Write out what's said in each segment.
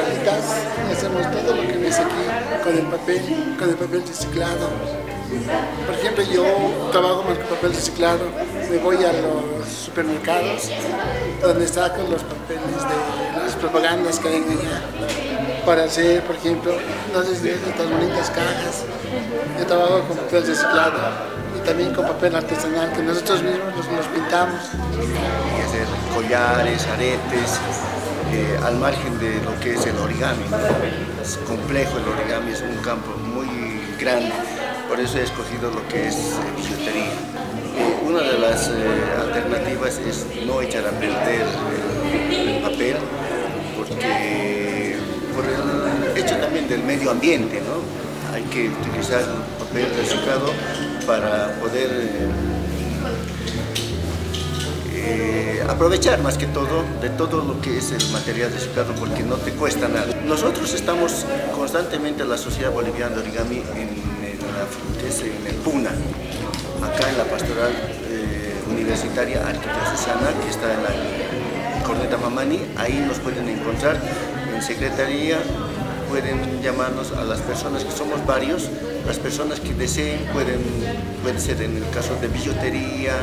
y hacemos todo lo que ves aquí con el papel, con el papel reciclado. Por ejemplo, yo trabajo con papel reciclado, me voy a los supermercados donde saco los papeles de las propagandas que hay allá para hacer, por ejemplo, no sé si estas bonitas cajas. Yo trabajo con papel reciclado y también con papel artesanal que nosotros mismos los, pintamos. Y hacer collares, aretes, eh, al margen de lo que es el origami. Es complejo el origami, es un campo muy grande por eso he escogido lo que es eh, billutería. Eh, una de las eh, alternativas es no echar a perder el, papel, porque por el hecho también del medio ambiente, ¿no? Hay que utilizar papel reciclado para poder aprovechar más que todo de todo lo que es el material reciclado porque no te cuesta nada. Nosotros estamos constantemente, la Sociedad Boliviana de Origami, en en el PUNA, acá en la Pastoral eh, Universitaria Arquidiocesana, que está en la Corneta Mamani, ahí nos pueden encontrar en Secretaría, pueden llamarnos a las personas que somos varios, las personas que deseen pueden, puede ser en el caso de billutería,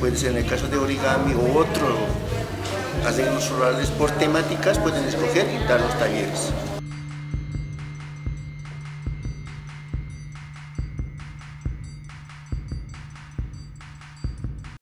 puede ser en el caso de origami o otro arreglos rurales por temáticas pueden escoger y dar los talleres.